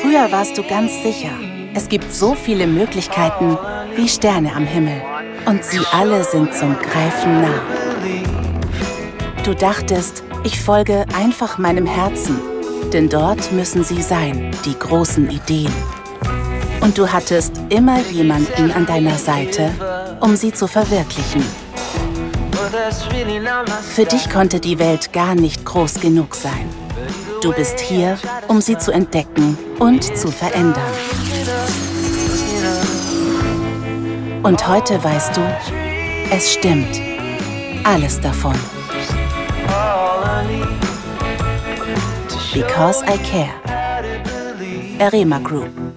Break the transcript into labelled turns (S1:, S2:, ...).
S1: Früher warst du ganz sicher. Es gibt so viele Möglichkeiten wie Sterne am Himmel. Und sie alle sind zum Greifen nah. Du dachtest, ich folge einfach meinem Herzen. Denn dort müssen sie sein, die großen Ideen. Und du hattest immer jemanden an deiner Seite, um sie zu verwirklichen. Für dich konnte die Welt gar nicht groß genug sein. Du bist hier, um sie zu entdecken und zu verändern. Und heute weißt du, es stimmt. Alles davon. Because I care. Arema Group.